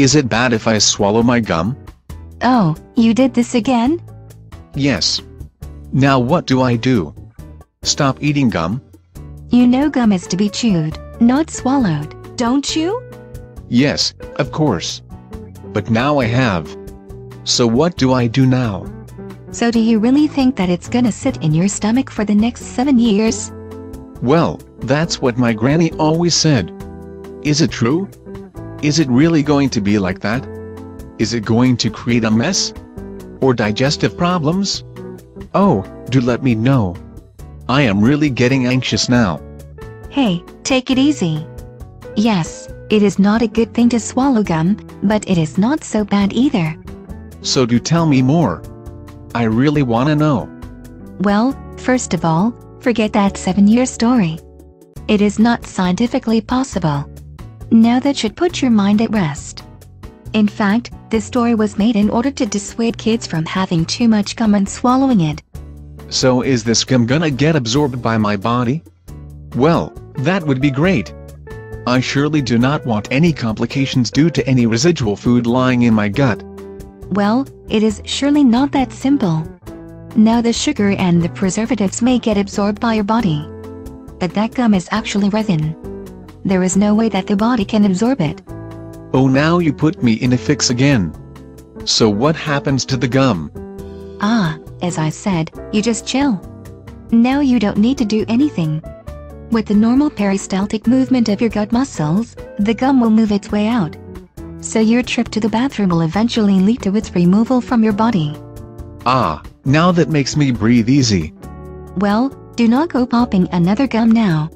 Is it bad if I swallow my gum? Oh, you did this again? Yes. Now what do I do? Stop eating gum? You know gum is to be chewed, not swallowed, don't you? Yes, of course. But now I have. So what do I do now? So do you really think that it's gonna sit in your stomach for the next seven years? Well, that's what my granny always said. Is it true? Is it really going to be like that? Is it going to create a mess? Or digestive problems? Oh, do let me know. I am really getting anxious now. Hey, take it easy. Yes, it is not a good thing to swallow gum, but it is not so bad either. So do tell me more. I really wanna know. Well, first of all, forget that seven-year story. It is not scientifically possible. Now that should put your mind at rest. In fact, this story was made in order to dissuade kids from having too much gum and swallowing it. So is this gum gonna get absorbed by my body? Well, that would be great. I surely do not want any complications due to any residual food lying in my gut. Well, it is surely not that simple. Now the sugar and the preservatives may get absorbed by your body. But that gum is actually resin. There is no way that the body can absorb it. Oh now you put me in a fix again. So what happens to the gum? Ah, as I said, you just chill. Now you don't need to do anything. With the normal peristaltic movement of your gut muscles, the gum will move its way out. So your trip to the bathroom will eventually lead to its removal from your body. Ah, now that makes me breathe easy. Well, do not go popping another gum now.